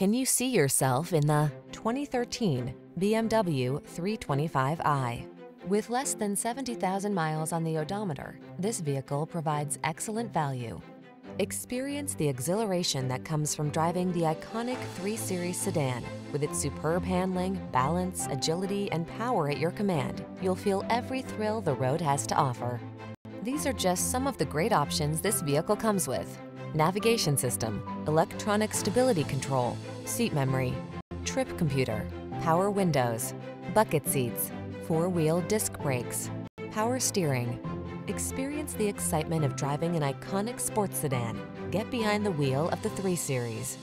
Can you see yourself in the 2013 BMW 325i? With less than 70,000 miles on the odometer, this vehicle provides excellent value. Experience the exhilaration that comes from driving the iconic 3 Series sedan. With its superb handling, balance, agility, and power at your command, you'll feel every thrill the road has to offer. These are just some of the great options this vehicle comes with. Navigation system, electronic stability control, seat memory, trip computer, power windows, bucket seats, four-wheel disc brakes, power steering. Experience the excitement of driving an iconic sports sedan. Get behind the wheel of the 3 Series.